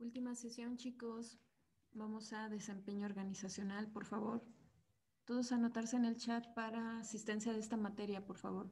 Última sesión, chicos. Vamos a desempeño organizacional, por favor. Todos anotarse en el chat para asistencia de esta materia, por favor.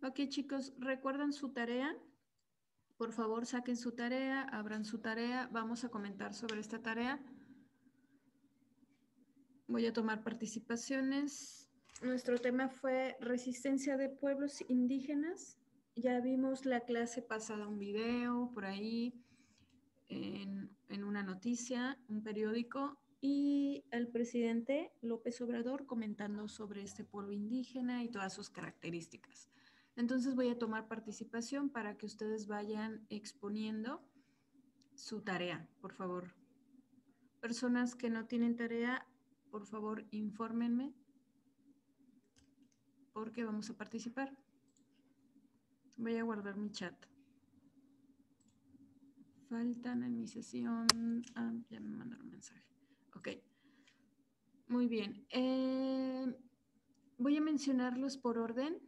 Ok, chicos, ¿recuerdan su tarea? Por favor, saquen su tarea, abran su tarea. Vamos a comentar sobre esta tarea. Voy a tomar participaciones. Nuestro tema fue resistencia de pueblos indígenas. Ya vimos la clase pasada, un video por ahí, en, en una noticia, un periódico, y el presidente López Obrador comentando sobre este pueblo indígena y todas sus características. Entonces voy a tomar participación para que ustedes vayan exponiendo su tarea, por favor. Personas que no tienen tarea, por favor, infórmenme porque vamos a participar. Voy a guardar mi chat. Faltan en mi sesión. Ah, ya me mandaron mensaje. Ok. Muy bien. Eh, voy a mencionarlos por orden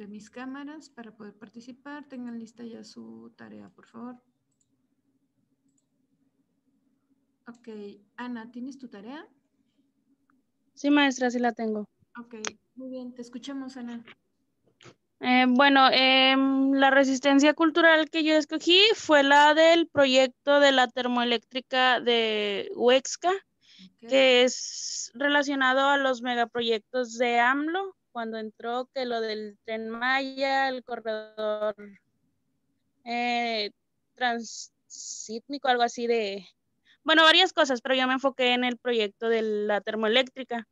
de mis cámaras para poder participar. Tengan lista ya su tarea, por favor. Ok, Ana, ¿tienes tu tarea? Sí, maestra, sí la tengo. Ok, muy bien, te escuchamos, Ana. Eh, bueno, em, la resistencia cultural que yo escogí fue la del proyecto de la termoeléctrica de Huexca, que es relacionado a los megaproyectos de AMLO cuando entró que lo del tren Maya, el corredor eh, transítmico, algo así de, bueno, varias cosas, pero yo me enfoqué en el proyecto de la termoeléctrica.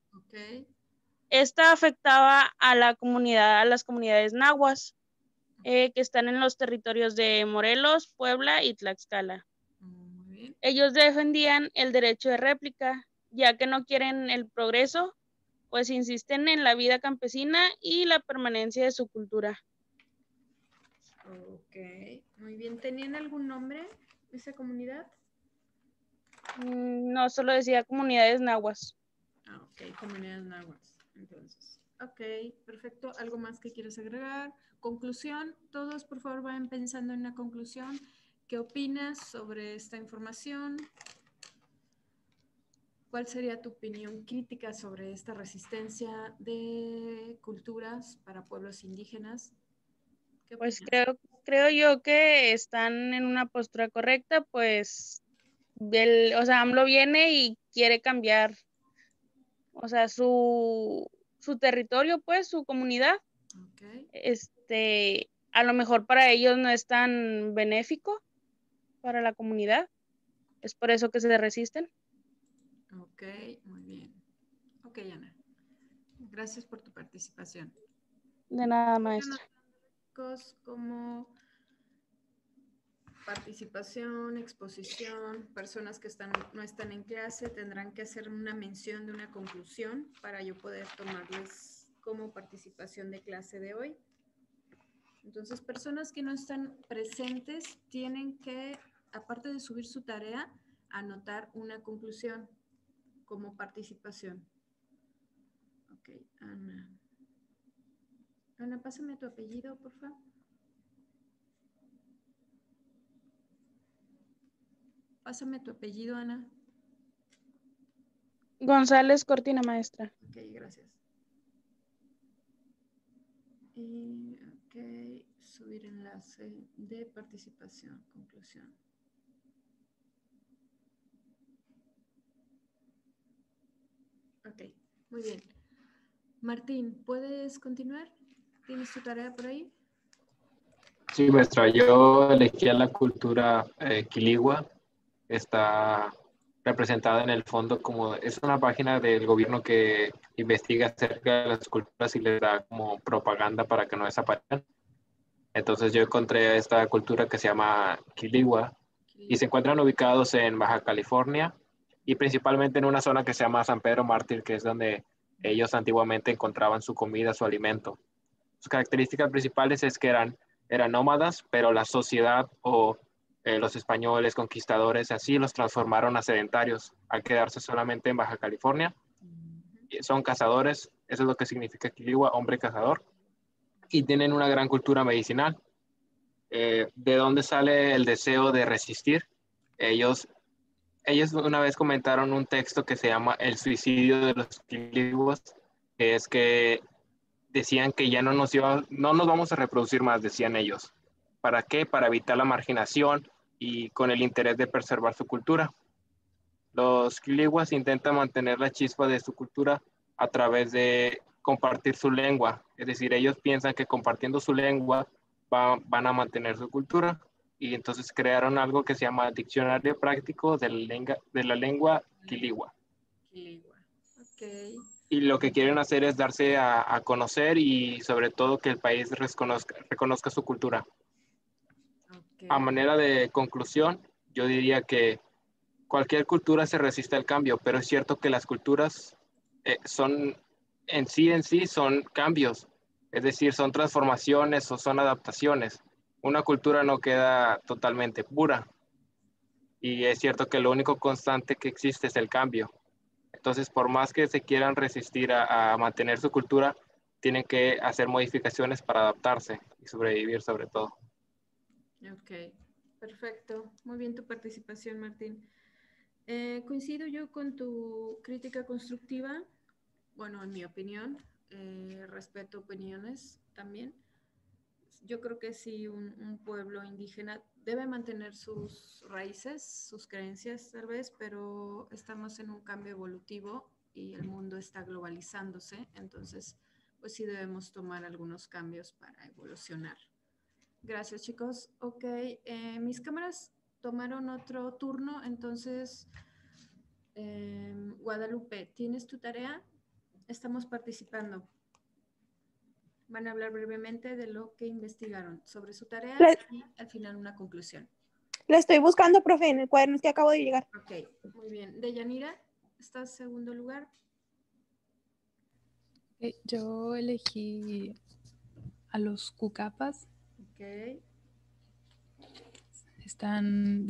Esta afectaba a la comunidad, a las comunidades nahuas, eh, que están en los territorios de Morelos, Puebla y Tlaxcala. Ellos defendían el derecho de réplica, ya que no quieren el progreso pues insisten en la vida campesina y la permanencia de su cultura. Ok, muy bien. ¿Tenían algún nombre esa comunidad? Mm, no, solo decía comunidades nahuas. Ah, ok, comunidades nahuas. Entonces, ok, perfecto. ¿Algo más que quieras agregar? Conclusión, todos por favor vayan pensando en una conclusión. ¿Qué opinas sobre esta información? ¿Cuál sería tu opinión crítica sobre esta resistencia de culturas para pueblos indígenas? Pues creo, creo yo que están en una postura correcta, pues el, o sea, AMLO viene y quiere cambiar, o sea, su, su territorio, pues, su comunidad. Este, a lo mejor para ellos no es tan benéfico para la comunidad. Es por eso que se resisten. Ok, muy bien. Ok, Ana. Gracias por tu participación. De nada, maestra. Como participación, exposición, personas que están, no están en clase tendrán que hacer una mención de una conclusión para yo poder tomarles como participación de clase de hoy. Entonces, personas que no están presentes tienen que, aparte de subir su tarea, anotar una conclusión como participación. Ok, Ana. Ana, pásame tu apellido, por favor. Pásame tu apellido, Ana. González Cortina, maestra. Ok, gracias. Y, ok, subir enlace de participación, conclusión. Ok, muy bien. Martín, ¿puedes continuar? ¿Tienes tu tarea por ahí? Sí, maestra, yo elegí la cultura eh, quiligua. Está representada en el fondo como es una página del gobierno que investiga acerca de las culturas y le da como propaganda para que no desaparezcan. Entonces yo encontré esta cultura que se llama Quiligua y se encuentran ubicados en Baja California y principalmente en una zona que se llama San Pedro Mártir, que es donde ellos antiguamente encontraban su comida, su alimento. Sus características principales es que eran, eran nómadas, pero la sociedad o eh, los españoles conquistadores así los transformaron a sedentarios al quedarse solamente en Baja California. Son cazadores, eso es lo que significa Quiligua, hombre cazador, y tienen una gran cultura medicinal. Eh, ¿De dónde sale el deseo de resistir? Ellos, ellos una vez comentaron un texto que se llama El suicidio de los Quiliguas, que es que decían que ya no nos, no nos vamos a reproducir más, decían ellos. ¿Para qué? Para evitar la marginación y con el interés de preservar su cultura. Los quiliguas intentan mantener la chispa de su cultura a través de compartir su lengua. Es decir, ellos piensan que compartiendo su lengua van a mantener su cultura. Y entonces crearon algo que se llama Diccionario Práctico de la Lengua, de la lengua Quiligua. Y lo que quieren hacer es darse a, conocer y sobre todo que el país reconozca, reconozca su cultura. A manera de conclusión, yo diría que cualquier cultura se resiste al cambio, pero es cierto que las culturas eh, son en sí en sí son cambios, es decir, son transformaciones o son adaptaciones. Una cultura no queda totalmente pura. Y es cierto que lo único constante que existe es el cambio. Entonces, por más que se quieran resistir a mantener su cultura, tienen que hacer modificaciones para adaptarse y sobrevivir sobre todo. Ok, perfecto. Muy bien tu participación, Martín. Eh, coincido yo con tu crítica constructiva. Bueno, en mi opinión, eh, respeto opiniones también. Yo creo que sí, un, pueblo indígena debe mantener sus raíces, sus creencias tal vez, pero estamos en un cambio evolutivo y el mundo está globalizándose, entonces pues sí debemos tomar algunos cambios para evolucionar. Gracias, chicos. Ok, eh, mis cámaras tomaron otro turno, entonces, em, Guadalupe, ¿tienes tu tarea? Estamos participando. Van a hablar brevemente de lo que investigaron sobre su tarea y al final una conclusión. La estoy buscando, profe, en el cuaderno que acabo de llegar. Ok, muy bien. Deyanira, ¿estás segundo lugar? yo elegí a los cucapas están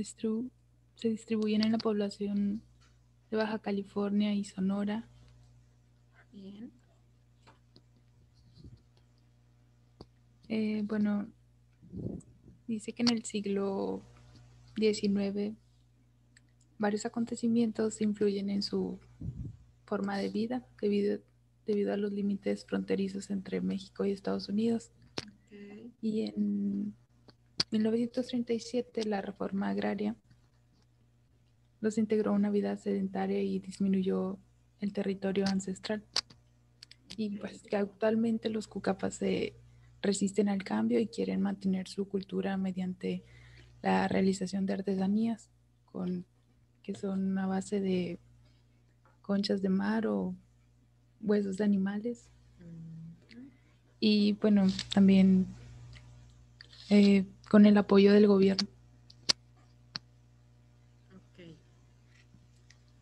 se distribuyen en la población de Baja California y Sonora. Bien. Eh, bueno, dice que en el siglo XIX varios acontecimientos influyen en su forma de vida debido, debido a los límites fronterizos entre México y Estados Unidos. Y en 1937 la reforma agraria los integró a una vida sedentaria y disminuyó el territorio ancestral. Y pues que actualmente los cucapas se resisten al cambio y quieren mantener su cultura mediante la realización de artesanías con, que son a base de conchas de mar o huesos de animales. Y bueno, también eh, con el apoyo del gobierno.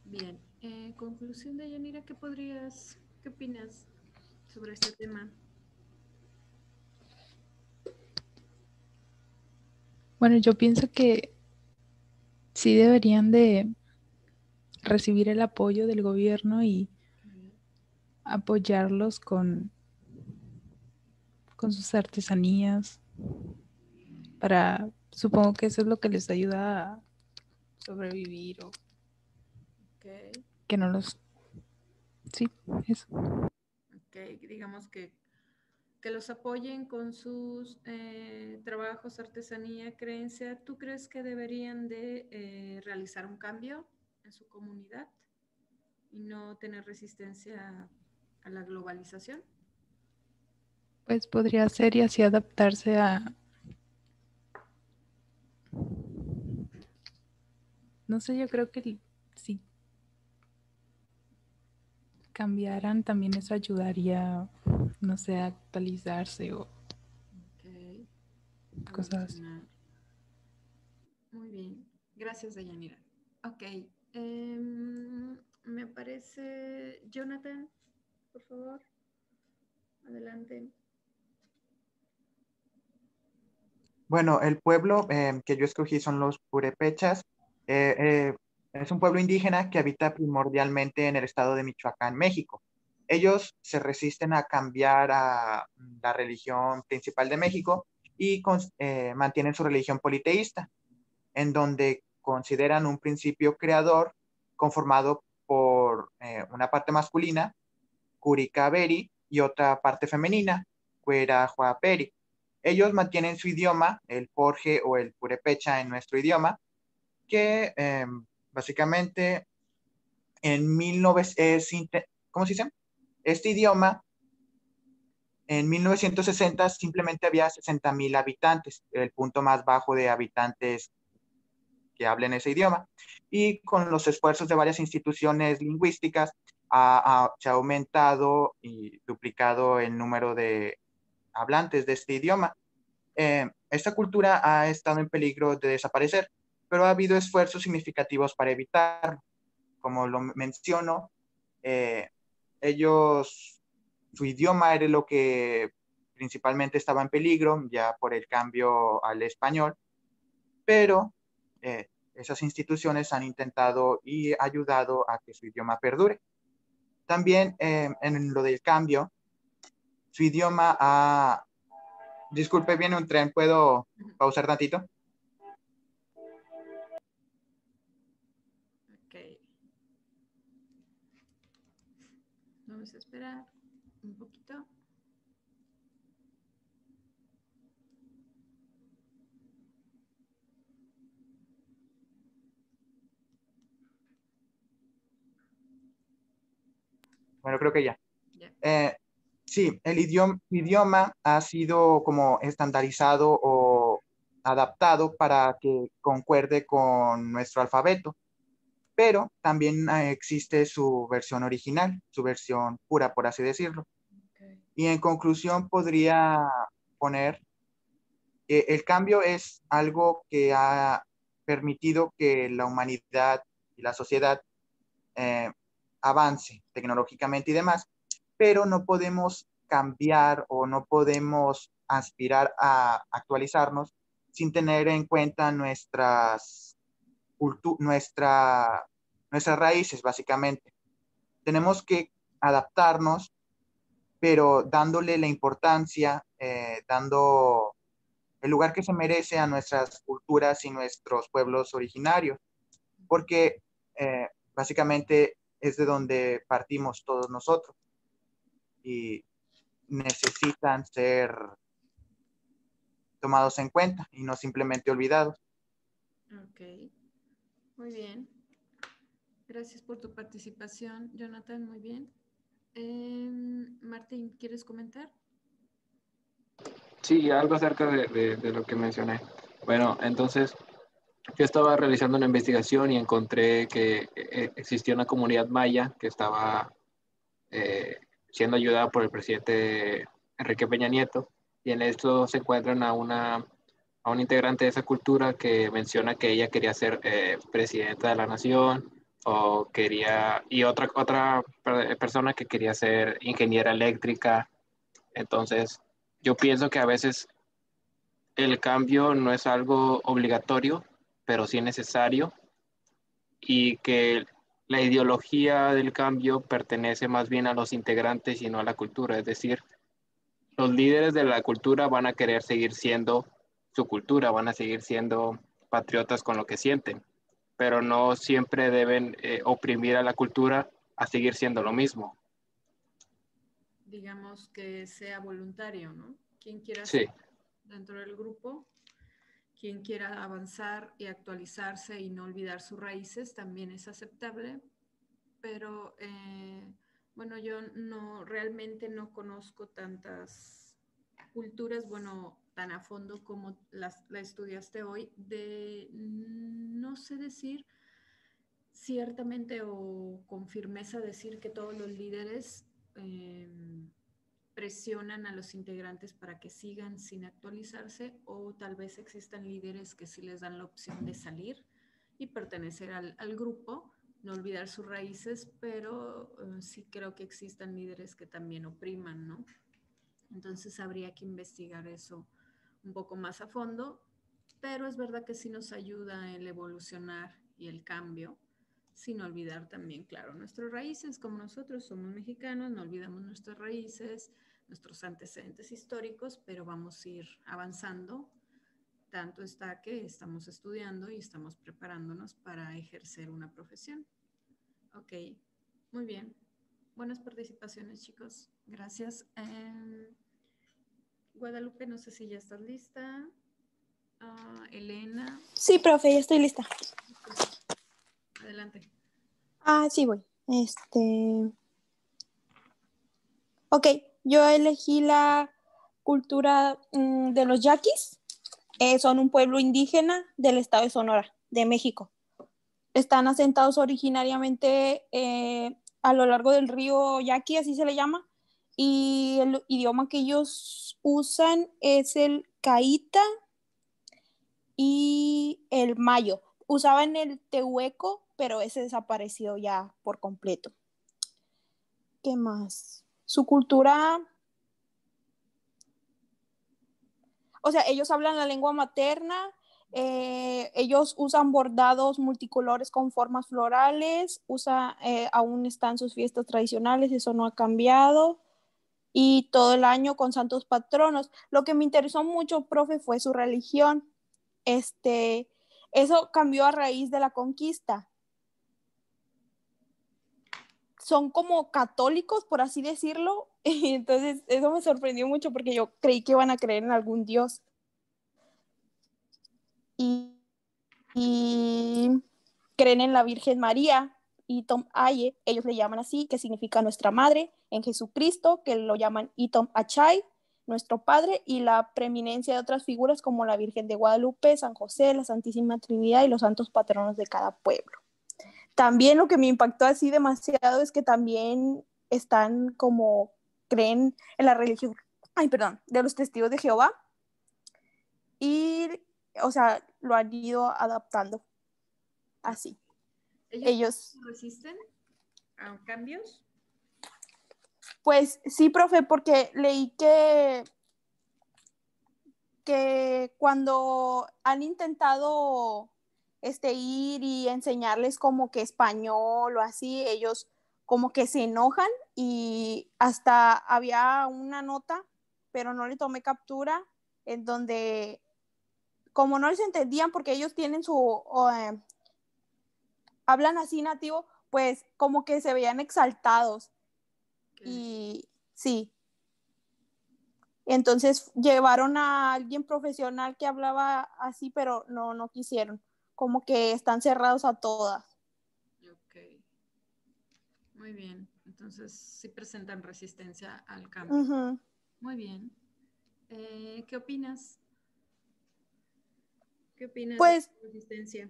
Bien. Eh, conclusión de Yanira, ¿qué podrías, qué opinas sobre este tema? Bueno, yo pienso que sí deberían de recibir el apoyo del gobierno y apoyarlos con, con sus artesanías, para, supongo que eso es lo que les ayuda a sobrevivir o que no los... Sí, eso. Ok, digamos que que los apoyen con sus eh, trabajos, artesanía, creencia, ¿tú crees que deberían de eh, realizar un cambio en su comunidad y no tener resistencia a la globalización? Pues podría ser y así adaptarse a... No sé, yo creo que si cambiaran también eso ayudaría, no sé, actualizarse o cosas así. Muy bien, gracias Dayanira. Ok, em, me parece, Jonathan, por favor, adelante. Bueno, el pueblo em, que yo escogí son los purepechas. Eh, eh, es un pueblo indígena que habita primordialmente en el estado de Michoacán, México. Ellos se resisten a cambiar a la religión principal de México y eh, mantienen su religión politeísta, en donde consideran un principio creador conformado por eh, una parte masculina, Curicaberi, y otra parte femenina, Cuerajuaperi. Ellos mantienen su idioma, el Jorge o el Purepecha en nuestro idioma, que em, básicamente en 1900, ¿cómo se dice? Este idioma en 1960 simplemente había 60 mil habitantes, el punto más bajo de habitantes que hablen ese idioma. Y con los esfuerzos de varias instituciones lingüísticas, se ha aumentado y duplicado el número de hablantes de este idioma. Eh, esta cultura ha estado en peligro de desaparecer, pero ha habido esfuerzos significativos para evitarlo. Como lo menciono, eh, ellos, su idioma era lo que principalmente estaba en peligro ya por el cambio al español, pero eh, esas instituciones han intentado y ayudado a que su idioma perdure. También eh, en lo del cambio, su idioma ha... Disculpe, viene un tren, ¿puedo pausar tantito? Vamos a esperar un poquito. Bueno, creo que ya. Eh, sí, el idioma, idioma ha sido como estandarizado o adaptado para que concuerde con nuestro alfabeto pero también ah, existe su versión original, su versión pura, por así decirlo. Y en conclusión podría poner, que el cambio es algo que ha permitido que la humanidad y la sociedad eh, avance tecnológicamente y demás, pero no podemos cambiar o no podemos aspirar a actualizarnos sin tener en cuenta nuestras nuestra, nuestras raíces, básicamente. Tenemos que adaptarnos, pero dándole la importancia, eh, dando el lugar que se merece a nuestras culturas y nuestros pueblos originarios, porque eh, básicamente es de donde partimos todos nosotros y necesitan ser tomados en cuenta y no simplemente olvidados. Okay. Muy bien. Gracias por tu participación, Jonathan. Muy bien. Em, Martín, ¿quieres comentar? Sí, algo acerca de, lo que mencioné. Bueno, entonces yo estaba realizando una investigación y encontré que eh, existía una comunidad maya que estaba eh, siendo ayudada por el presidente Enrique Peña Nieto y en esto se encuentran a una a un integrante de esa cultura que menciona que ella quería ser eh, presidenta de la nación o quería, y otra, otra persona que quería ser ingeniera eléctrica. Entonces, yo pienso que a veces el cambio no es algo obligatorio, pero sí necesario y que la ideología del cambio pertenece más bien a los integrantes y no a la cultura. Es decir, los líderes de la cultura van a querer seguir siendo su cultura, van a seguir siendo patriotas con lo que sienten, pero no siempre deben eh, oprimir a la cultura a seguir siendo lo mismo. digamos que sea voluntario, ¿no? Quien quiera Sí. ser dentro del grupo, quien quiera avanzar y actualizarse y no olvidar sus raíces también es aceptable, pero eh, bueno, yo no realmente no conozco tantas culturas, bueno, tan a fondo como las, la estudiaste hoy, de no sé decir ciertamente o con firmeza decir que todos los líderes eh, presionan a los integrantes para que sigan sin actualizarse o tal vez existan líderes que sí les dan la opción de salir y pertenecer al, al grupo, no olvidar sus raíces, pero eh, sí creo que existan líderes que también opriman, ¿no? Entonces habría que investigar eso un poco más a fondo, pero es verdad que sí nos ayuda el evolucionar y el cambio, sin olvidar también, claro, nuestras raíces, como nosotros somos mexicanos, no olvidamos nuestras raíces, nuestros antecedentes históricos, pero vamos a ir avanzando. Tanto está que estamos estudiando y estamos preparándonos para ejercer una profesión. Ok, muy bien. Buenas participaciones, chicos. Gracias. Eh, Guadalupe, no sé si ya estás lista. Ah, Elena, Sí, profe, ya estoy lista. adelante. Ah, sí, voy. Este. Ok, yo elegí la cultura mm, de los yaquis. Eh, son un pueblo indígena del estado de Sonora, de México. Están asentados originariamente eh, a lo largo del río Yaqui, así se le llama. Y el idioma que ellos usan es el caíta y el mayo. Usaban el tehueco, pero ese desapareció ya por completo. ¿Qué más? Su cultura, o sea, ellos hablan la lengua materna, eh, ellos usan bordados multicolores con formas florales, usa, eh, aún están sus fiestas tradicionales, eso no ha cambiado. Y todo el año con santos patronos. Lo que me interesó mucho, profe, fue su religión. Este, eso cambió a raíz de la conquista. Son como católicos, por así decirlo. Entonces, eso me sorprendió mucho porque yo creí que iban a creer en algún dios. Y, y creen en la Virgen María y Tom Aye, ellos le llaman así, que significa nuestra madre, en Jesucristo, que lo llaman Itom Achai, nuestro Padre, y la preeminencia de otras figuras como la Virgen de Guadalupe, San José, la Santísima Trinidad y los santos patronos de cada pueblo. También lo que me impactó así demasiado es que también están como creen en la religión, ay, perdón, de los testigos de Jehová. Y, o sea, lo han ido adaptando así. ¿Ellos, Ellos, resisten a cambios? Pues sí, profe, porque leí que, que cuando han intentado este, ir y enseñarles como que español o así, ellos como que se enojan y hasta había una nota, pero no le tomé captura, en donde como no les entendían porque ellos tienen su, eh, hablan así nativo, pues como que se veían exaltados y sí. Entonces llevaron a alguien profesional que hablaba así, pero no, no quisieron. Como que están cerrados a todas. Ok. Muy bien. Entonces sí presentan resistencia al cambio. Muy bien. Eh, ¿Qué opinas? ¿Qué opinas Pues- de la resistencia?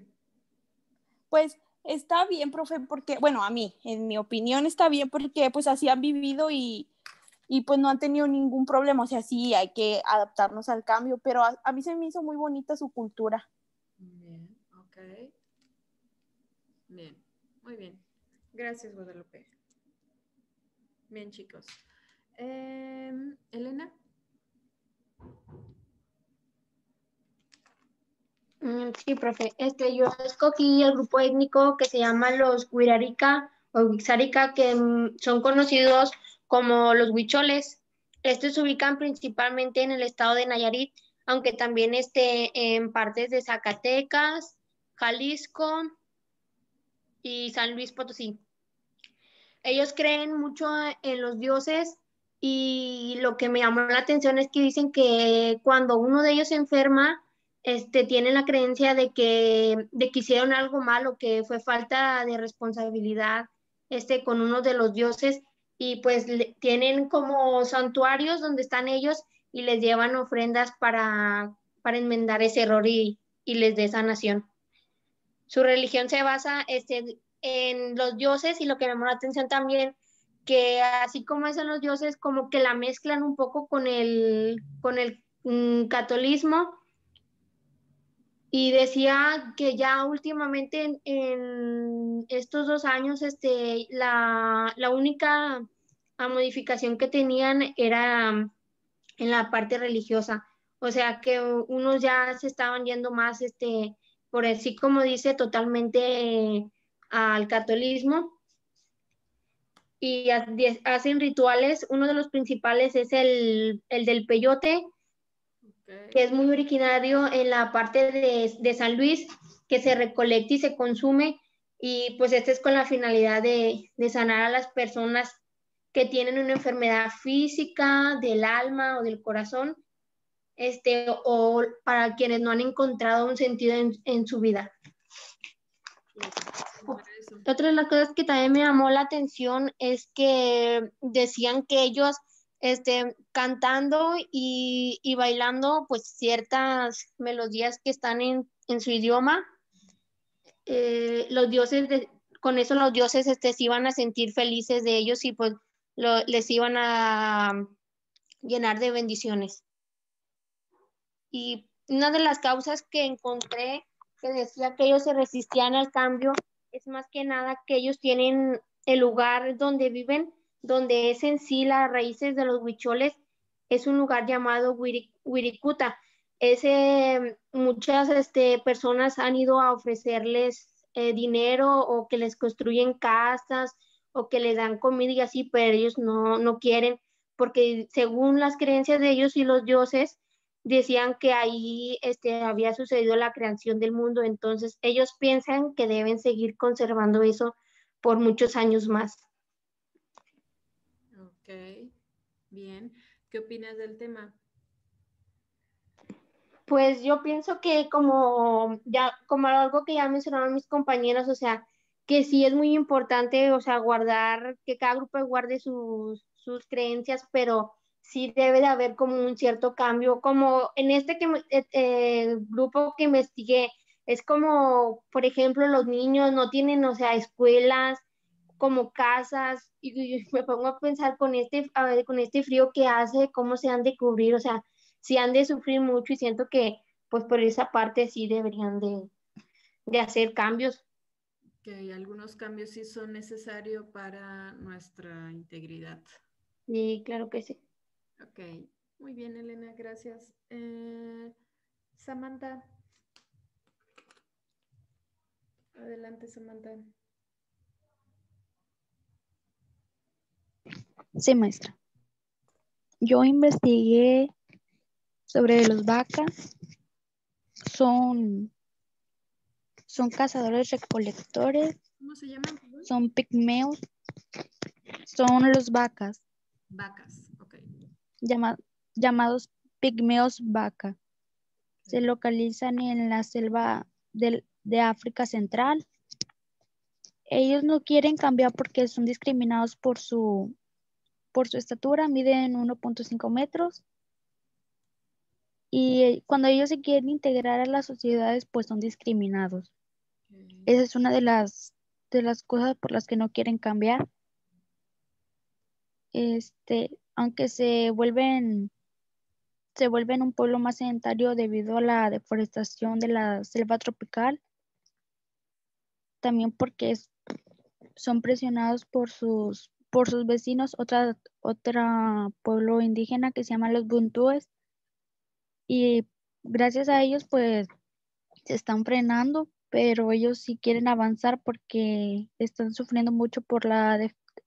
Pues está bien, profe, porque, bueno, a mí, en mi opinión, está bien porque pues así han vivido y, y pues no han tenido ningún problema. O sea, sí, hay que adaptarnos al cambio, pero a, mí se me hizo muy bonita su cultura. Bien, ok. Bien, muy bien. Gracias, Guadalupe. Bien, chicos. Em, Elena, Sí, profe. Este, yo escogí el grupo étnico que se llama los Huirarica o Wixárika, que mm, son conocidos como los huicholes. Estos se ubican principalmente en el estado de Nayarit, aunque también este, en partes de Zacatecas, Jalisco y San Luis Potosí. Ellos creen mucho en los dioses Y lo que me llamó la atención es que dicen que cuando uno de ellos se enferma, este, tienen la creencia de que, de hicieron algo malo, que fue falta de responsabilidad este, con uno de los dioses y pues tienen como santuarios donde están ellos y les llevan ofrendas para, enmendar ese error y, y les dé sanación. Su religión se basa este, en los dioses y lo que me llamó la atención también, que así como es en los dioses, como que la mezclan un poco con el, con el mm, catolicismo y decía que ya últimamente en, estos dos años este, la, única modificación que tenían era en la parte religiosa. O sea que unos ya se estaban yendo más, este, por así como dice, totalmente al catolicismo. Y hacen rituales. Uno de los principales es el, el del peyote, que es muy originario en la parte de, San Luis, que se recolecta y se consume. Y pues este es con la finalidad de, sanar a las personas que tienen una enfermedad física, del alma o del corazón, este, o para quienes no han encontrado un sentido en, su vida. Otra de las cosas que también me llamó la atención es que decían que ellos este, cantando y, bailando pues ciertas melodías que están en, su idioma. Eh, los dioses, con eso los dioses este, se iban a sentir felices de ellos y pues les iban a llenar de bendiciones. Y una de las causas que encontré que decía que ellos se resistían al cambio es más que nada que ellos tienen el lugar donde viven donde es en sí las raíces de los huicholes, es un lugar llamado Wirikuta. Ese, muchas este, personas han ido a ofrecerles eh, dinero o que les construyen casas o que les dan comida y así, pero ellos no, no quieren, porque según las creencias de ellos y los dioses, decían que ahí este, había sucedido la creación del mundo, entonces ellos piensan que deben seguir conservando eso por muchos años más. Ok, bien. ¿Qué opinas del tema? Pues yo pienso que como ya, como algo que ya mencionaron mis compañeros, o sea, que sí es muy importante, o sea, guardar, que cada grupo guarde sus, sus creencias, pero sí debe de haber como un cierto cambio, como en este que, eh, eh, grupo que investigué, es como, por ejemplo, los niños no tienen, o sea, escuelas, como casas, y, me pongo a pensar con este, a ver, con este frío que hace, cómo se han de cubrir, o sea, si han de sufrir mucho y siento que pues por esa parte sí deberían de, de hacer cambios. Que algunos cambios sí son necesarios para nuestra integridad. Sí, claro que sí. Ok, muy bien Elena, gracias. Eh, Samantha. Adelante, Samantha. Sí, maestra. Yo investigué sobre los vacas. Son, son cazadores recolectores. ¿Cómo se llaman? Son pigmeos. Son los vacas. Vacas, ok. llamados pigmeos vaca. Se localizan en la selva de África Central. Ellos no quieren cambiar porque son discriminados por su por su estatura, miden 1.5 metros. Y cuando ellos se quieren integrar a las sociedades, pues son discriminados. Esa es una de las, de las cosas por las que no quieren cambiar. Este, aunque se vuelven, se vuelven un pueblo más sedentario debido a la deforestación de la selva tropical, también porque son presionados por sus por sus vecinos otra, otra pueblo indígena que se llama los Buntúes. Y gracias a ellos pues se están frenando, pero ellos sí quieren avanzar porque están sufriendo mucho por la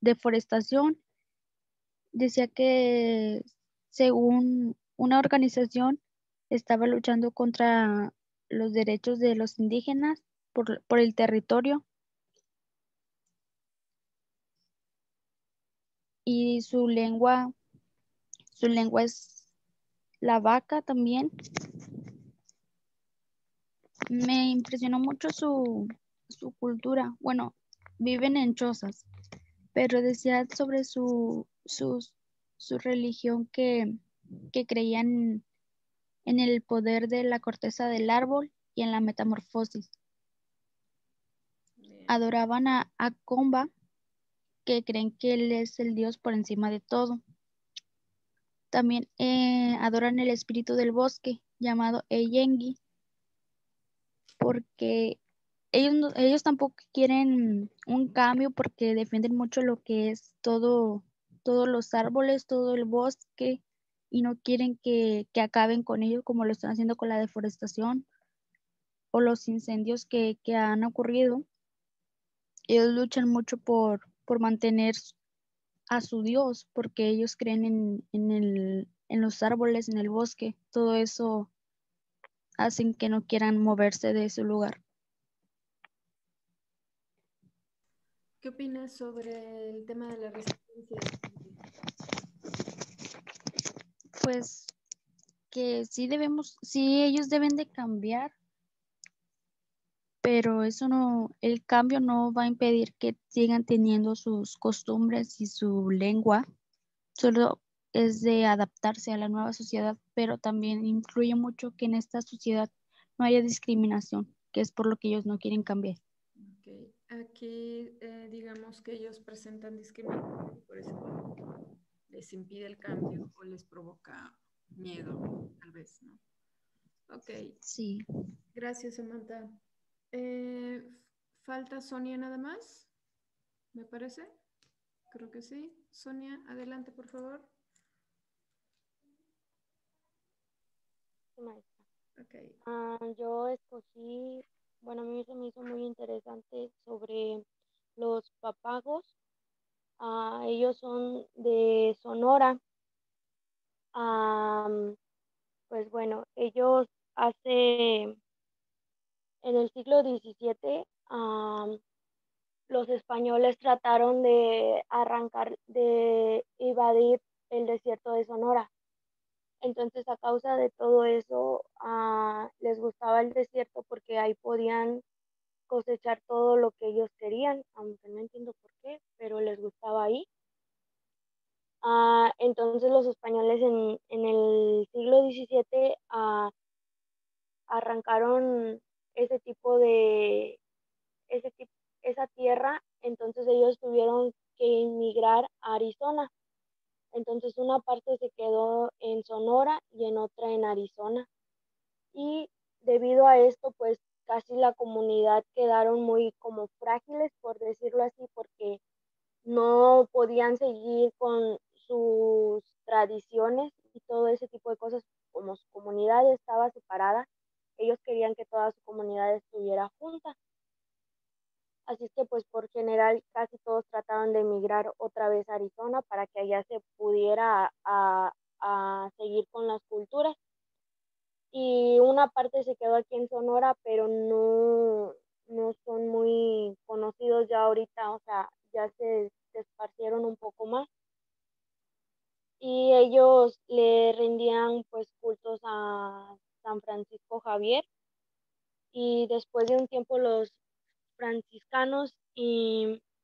deforestación. Decía que según una organización estaba luchando contra los derechos de los indígenas por, por el territorio y su lengua su lengua es la vaca también. Me impresionó mucho su, su cultura. Bueno, viven en chozas, pero decía sobre su, su, su religión que, que creían en el poder de la corteza del árbol y en la metamorfosis. Adoraban a, a Comba, que creen que él es el Dios por encima de todo. También eh, adoran el espíritu del bosque, llamado Eyengi, porque ellos, ellos tampoco quieren un cambio porque defienden mucho lo que es todo, todos los árboles, todo el bosque, y no quieren que, que acaben con ellos como lo están haciendo con la deforestación o los incendios que, que han ocurrido. Ellos luchan mucho por, por mantener a su Dios, porque ellos creen en, en, el, en los árboles, en el bosque. Todo eso hacen que no quieran moverse de ese lugar. ¿Qué opinas sobre el tema de la resistencia? Pues que sí debemos, sí ellos deben de cambiar, pero eso no, el cambio no va a impedir que sigan teniendo sus costumbres y su lengua, solo es de adaptarse a la nueva sociedad, pero también influye mucho que en esta sociedad no haya discriminación, que es por lo que ellos no quieren cambiar. Okay. Aquí eh, digamos que ellos presentan discriminación, por eso les impide el cambio o les provoca miedo, tal vez, ¿no? Ok. Sí. Gracias, Samantha. Eh, ¿Falta Sonia nada más? ¿Me parece? Creo que sí. Sonia, adelante, por favor. Okay. Ah, yo escogí, bueno, a mí se me hizo muy interesante sobre los papagos. Ah, ellos son de Sonora. pues bueno, ellos hace en el siglo XVII los españoles trataron de arrancar, de invadir el desierto de Sonora. Entonces, a causa de todo eso, ah, les gustaba el desierto porque ahí podían cosechar todo lo que ellos querían, aunque no entiendo por qué, pero les gustaba ahí. Ah, entonces los españoles en, en el siglo XVII ah, arrancaron ese tipo de, ese tipo, esa tierra, entonces ellos tuvieron que emigrar a Arizona. Entonces una parte se quedó en Sonora y en otra en Arizona. Y debido a esto, pues casi la comunidad quedaron muy como frágiles, por decirlo así, porque no podían seguir con sus tradiciones y todo ese tipo de cosas, como su comunidad estaba separada, ellos querían que toda su comunidad estuviera junta. Así es que pues por general casi todos trataron de emigrar otra vez a Arizona para que allá se pudiera a, seguir con las culturas. Y una parte se quedó aquí en Sonora, pero no, no son muy conocidos ya ahorita, o sea, ya se, se esparcieron un poco más. Y ellos le rendían pues cultos a San Francisco Javier. Y después de un tiempo los franciscanos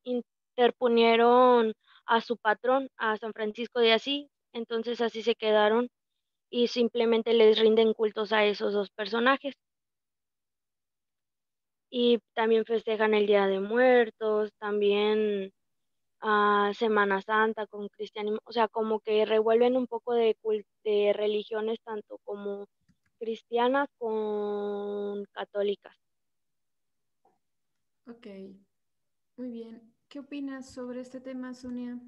interponieron a su patrón, a San Francisco de Asís, entonces así se quedaron y simplemente les rinden cultos a esos dos personajes. Y también festejan el Día de Muertos, también a Semana Santa con cristianismo, o sea, como que revuelven un poco de, de religiones tanto como cristianas con católicas. Ok, muy bien. ¿Qué opinas sobre este tema, Sonia?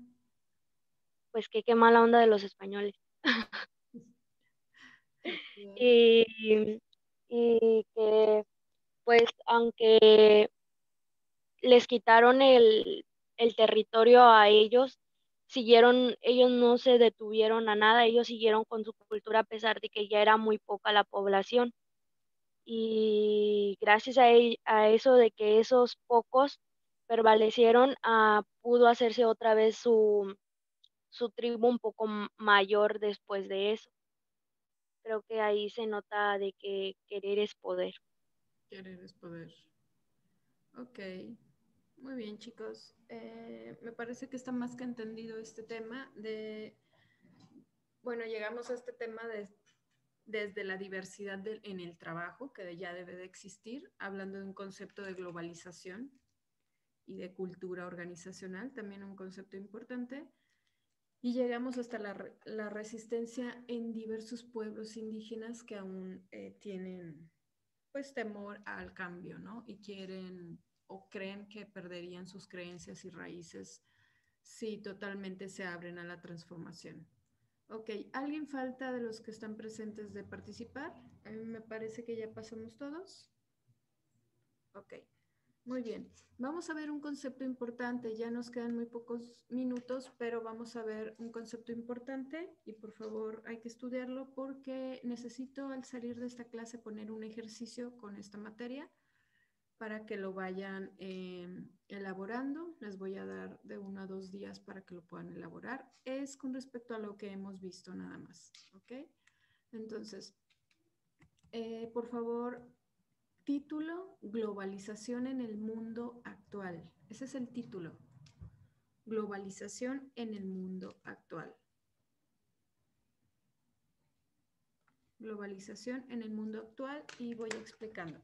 Pues que qué mala onda de los españoles. y, que, pues, aunque les quitaron el, el territorio a ellos, siguieron, ellos no se detuvieron a nada, ellos siguieron con su cultura a pesar de que ya era muy poca la población y gracias a, e, eso de que esos pocos prevalecieron, ah, pudo hacerse otra vez su, su tribu un poco mayor después de eso. Creo que ahí se nota de que querer es poder. Querer es poder. Ok, muy bien chicos. Eh, me parece que está más que entendido este tema de, bueno, llegamos a este tema de, desde la diversidad en el trabajo, que ya debe de existir, hablando de un concepto de globalización y de cultura organizacional, también un concepto importante. Y llegamos hasta la, resistencia en diversos pueblos indígenas que aún eh, tienen pues temor al cambio, ¿no? Y quieren o creen que perderían sus creencias y raíces si totalmente se abren a la transformación. Ok, ¿alguien falta de los que están presentes de participar? A mí me parece que ya pasamos todos. Ok. Muy bien, vamos a ver un concepto importante, ya nos quedan muy pocos minutos, pero vamos a ver un concepto importante y por favor hay que estudiarlo porque necesito al salir de esta clase poner un ejercicio con esta materia para que lo vayan em, elaborando. Les voy a dar de uno a dos días para que lo puedan elaborar. Es con respecto a lo que hemos visto nada más, ¿ok? Entonces, eh, por favor, Título, Globalización en el mundo actual. Ese es el título. Globalización en el mundo actual. Globalización en el mundo actual y voy explicando.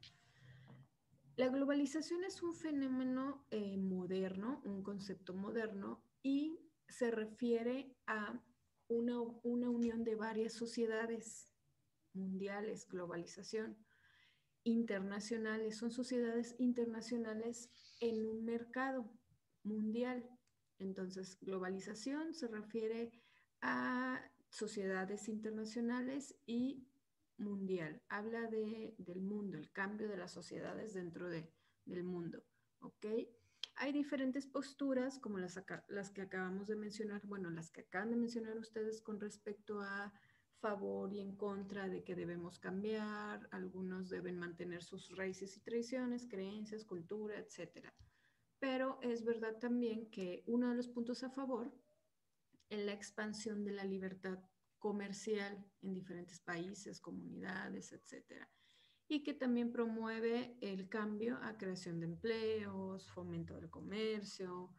La globalización es un fenómeno eh, moderno, un concepto moderno y se refiere a una, una unión de varias sociedades mundiales, globalización internacionales, son sociedades internacionales en un mercado mundial. Entonces, globalización se refiere a sociedades internacionales y mundial. Habla de, del mundo, el cambio de las sociedades dentro de, del mundo. ¿Ok? Hay diferentes posturas, como las, las que acabamos de mencionar, bueno, las que acaban de mencionar ustedes con respecto a favor y en contra de que debemos cambiar, algunos deben mantener sus raíces y tradiciones, creencias, cultura, etc. Pero es verdad también que uno de los puntos a favor es la expansión de la libertad comercial en diferentes países, comunidades, etc. Y que también promueve el cambio a creación de empleos, fomento del comercio,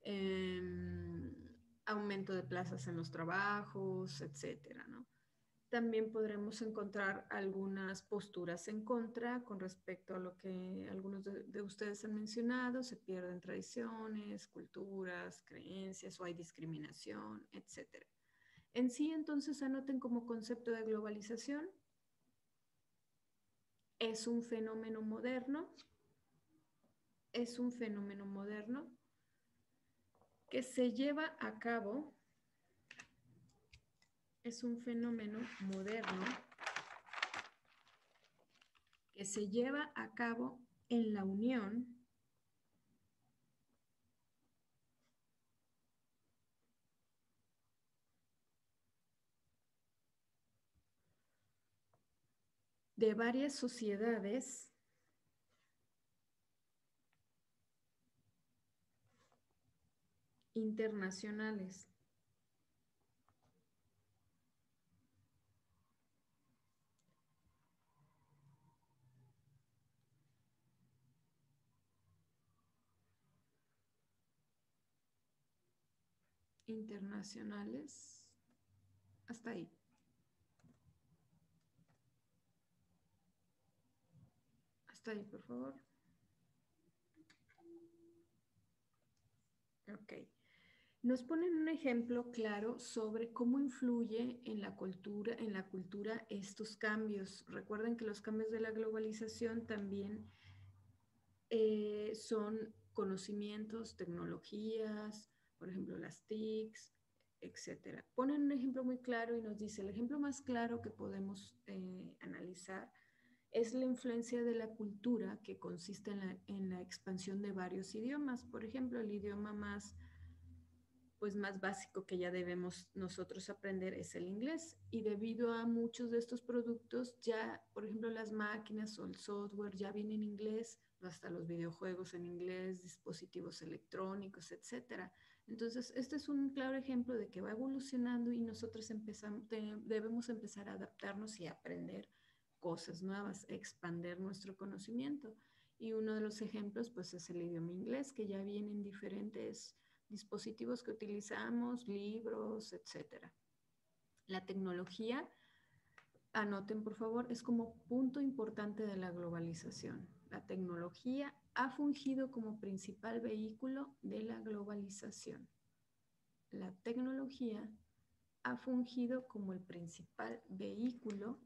em, aumento de plazas en los trabajos, etcétera. También podremos encontrar algunas posturas en contra con respecto a lo que algunos de, ustedes han mencionado, se pierden tradiciones, culturas, creencias o hay discriminación, etc. En sí, entonces, anoten como concepto de globalización. Es un fenómeno moderno, es un fenómeno moderno que se lleva a cabo es un fenómeno moderno que se lleva a cabo en la unión de varias sociedades internacionales. internacionales. Hasta ahí. Hasta ahí, por favor. Ok. Nos ponen un ejemplo claro sobre cómo influye en la cultura, en la cultura estos cambios. Recuerden que los cambios de la globalización también eh, son conocimientos, tecnologías, por ejemplo, las TICs, etcétera. Ponen un ejemplo muy claro y nos dice, el ejemplo más claro que podemos eh, analizar es la influencia de la cultura que consiste en la, en la, expansión de varios idiomas. Por ejemplo, el idioma más, pues más básico que ya debemos nosotros aprender es el inglés. Y debido a muchos de estos productos, ya, por ejemplo, las máquinas o el software ya vienen en inglés, hasta los videojuegos en inglés, dispositivos electrónicos, etcétera. Entonces, este es un claro ejemplo de que va evolucionando y nosotros empezamos, debemos empezar a adaptarnos y aprender cosas nuevas, expander nuestro conocimiento. Y uno de los ejemplos, pues, es el idioma inglés, que ya viene en diferentes dispositivos que utilizamos, libros, etcétera. La tecnología, anoten por favor, es como punto importante de la globalización. La tecnología ha fungido como principal vehículo de la globalización. La tecnología ha fungido como el principal vehículo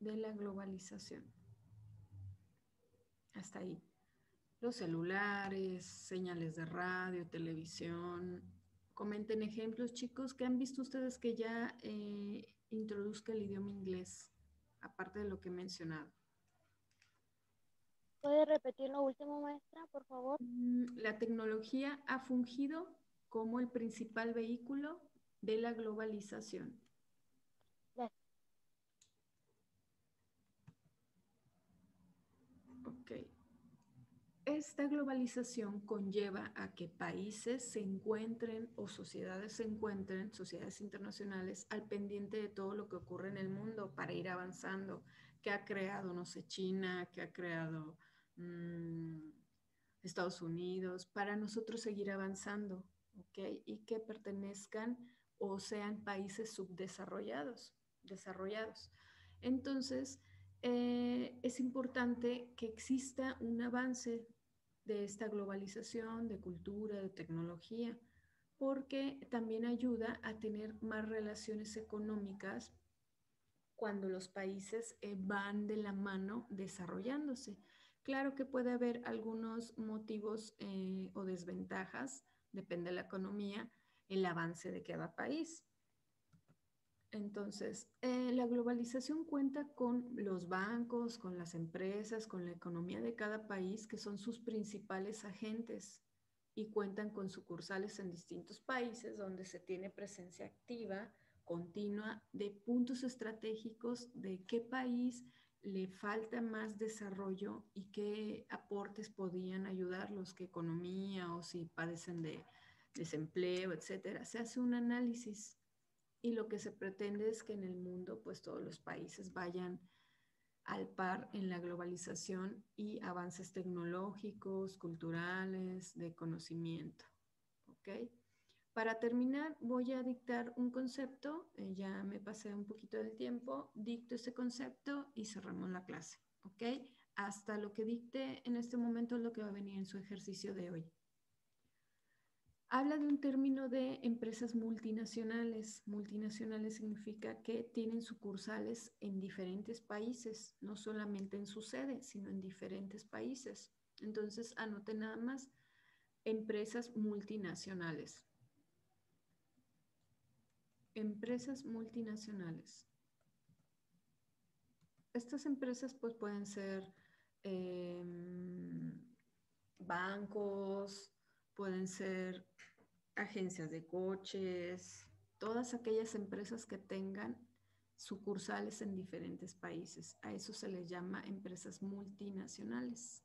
de la globalización. Hasta ahí. Los celulares, señales de radio, televisión. Comenten ejemplos, chicos, que han visto ustedes que ya eh, introduzca el idioma inglés, aparte de lo que he mencionado. ¿Puede repetir lo último, maestra, por favor? Mm, la tecnología ha fungido como el principal vehículo de la globalización. Gracias. Ok. Esta globalización conlleva a que países se encuentren o sociedades se encuentren, sociedades internacionales, al pendiente de todo lo que ocurre en el mundo para ir avanzando. que ha creado, no sé, China, que ha creado Mm, Estados Unidos, para nosotros seguir avanzando, ¿ok? Y que pertenezcan o sean países subdesarrollados, desarrollados. Entonces, eh, es importante que exista un avance de esta globalización, de cultura, de tecnología, porque también ayuda a tener más relaciones económicas cuando los países eh, van de la mano desarrollándose. Claro que puede haber algunos motivos eh, o desventajas, depende de la economía, el avance de cada país. Entonces, eh, la globalización cuenta con los bancos, con las empresas, con la economía de cada país, que son sus principales agentes y cuentan con sucursales en distintos países donde se tiene presencia activa, continua, de puntos estratégicos de qué país le falta más desarrollo y qué aportes podían ayudarlos, qué economía o si padecen de desempleo, etcétera. Se hace un análisis y lo que se pretende es que en el mundo pues todos los países vayan al par en la globalización y avances tecnológicos, culturales, de conocimiento. Para terminar, voy a dictar un concepto, eh, ya me pasé un poquito del tiempo, dicto ese concepto y cerramos la clase. Hasta lo que dicte en este momento es lo que va a venir en su ejercicio de hoy. Habla de un término de empresas multinacionales. Multinacionales significa que tienen sucursales en diferentes países, no solamente en su sede, sino en diferentes países. Entonces, anote nada más empresas multinacionales empresas multinacionales. Estas empresas pues pueden ser em, bancos, pueden ser agencias de coches, todas aquellas empresas que tengan sucursales en diferentes países. A eso se les llama empresas multinacionales.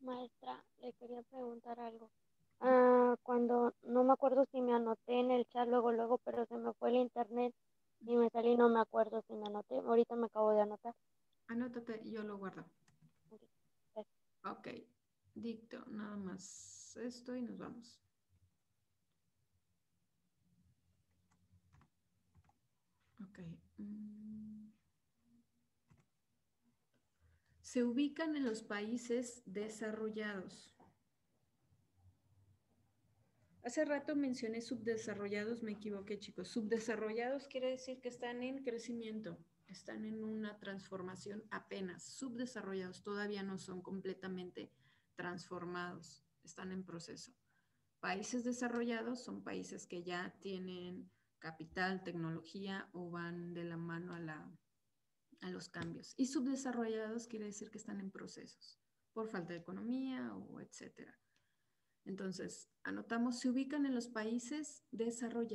Maestra, le quería preguntar algo. Ah, cuando no me acuerdo si me anoté en el chat luego, luego, pero se me fue el internet y me salí, no me acuerdo si me anoté. Ahorita me acabo de anotar. Anótate, yo lo guardo. Ok, dicto nada más esto y nos vamos. Ok. Mm se ubican en los países desarrollados. Hace rato mencioné subdesarrollados, me equivoqué chicos. Subdesarrollados quiere decir que están en crecimiento, están en una transformación apenas. Subdesarrollados todavía no son completamente transformados, están en proceso. Países desarrollados son países que ya tienen capital, tecnología o van de la mano a la a los cambios. Y subdesarrollados quiere decir que están en procesos por falta de economía o etcétera. Entonces, anotamos, se ubican en los países desarrollados.